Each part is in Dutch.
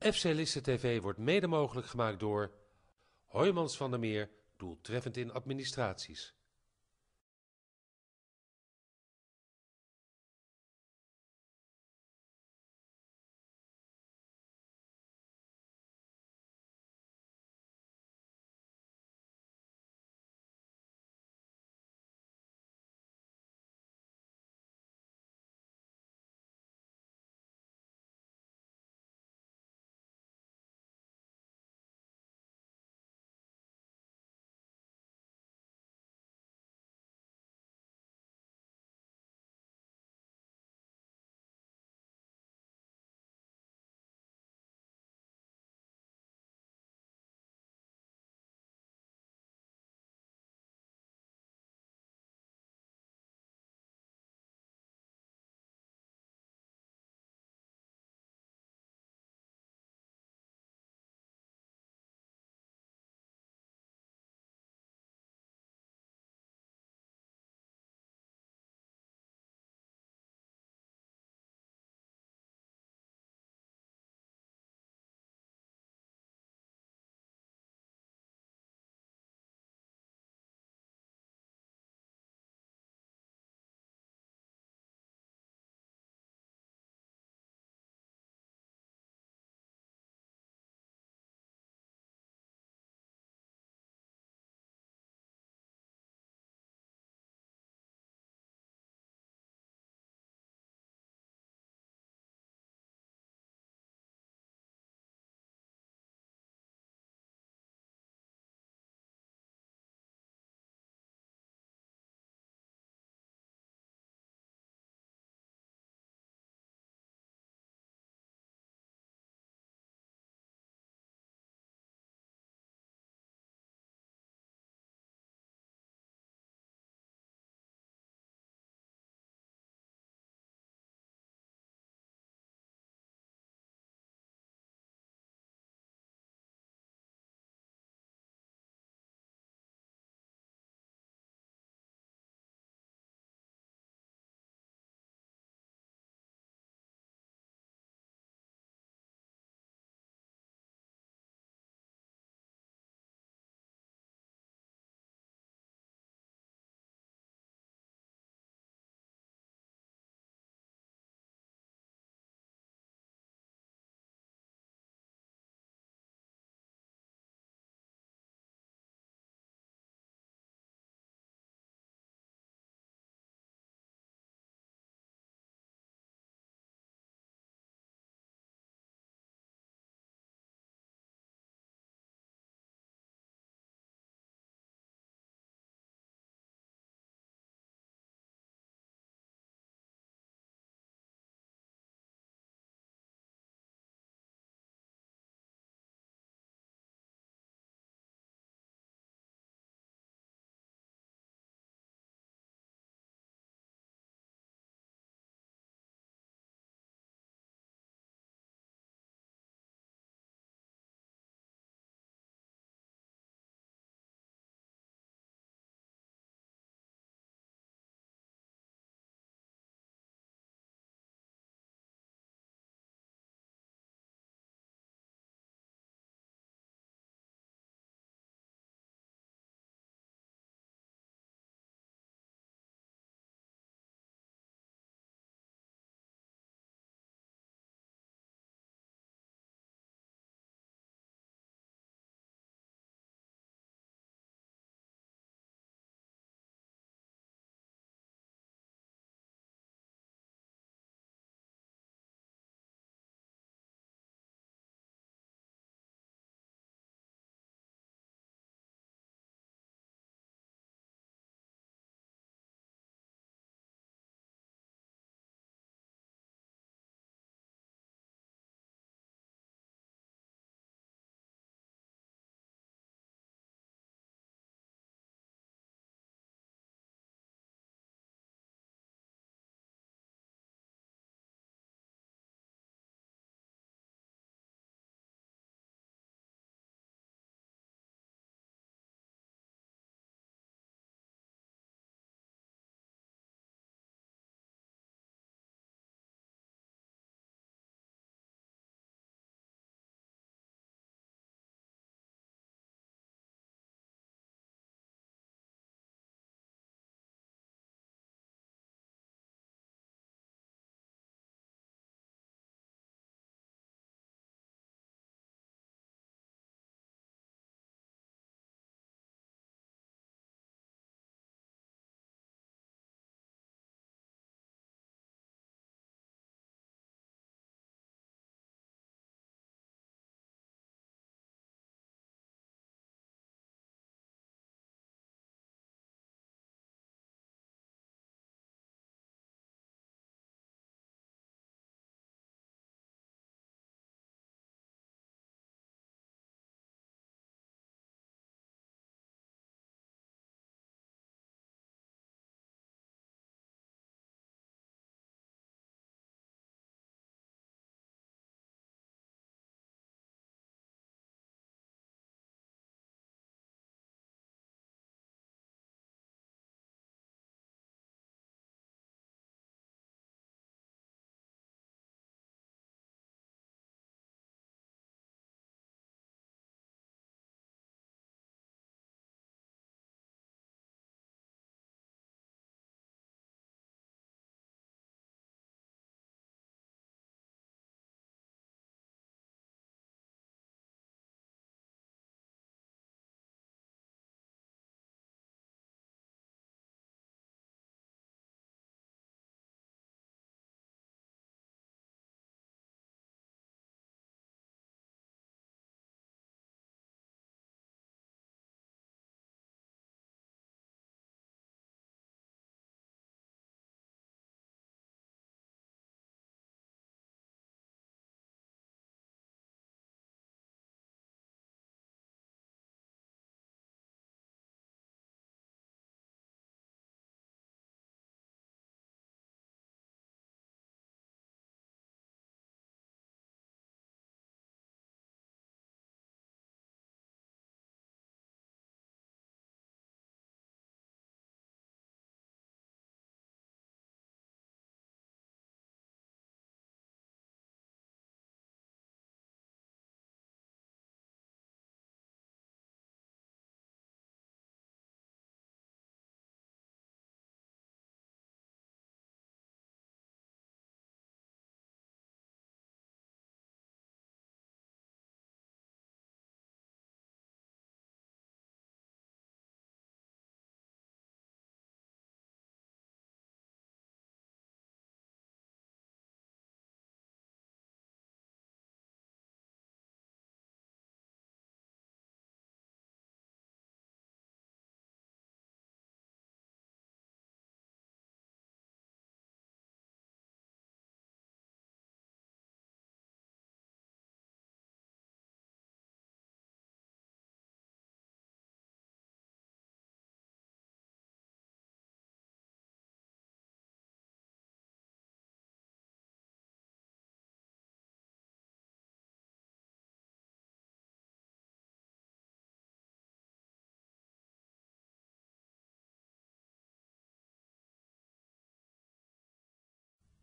FC Lisse TV wordt mede mogelijk gemaakt door Hoijmans van der Meer, doeltreffend in administraties.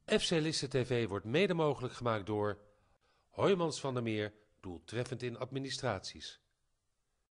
FC Lisse TV wordt mede mogelijk gemaakt door Hoijmans van der Meer, doeltreffend in administraties.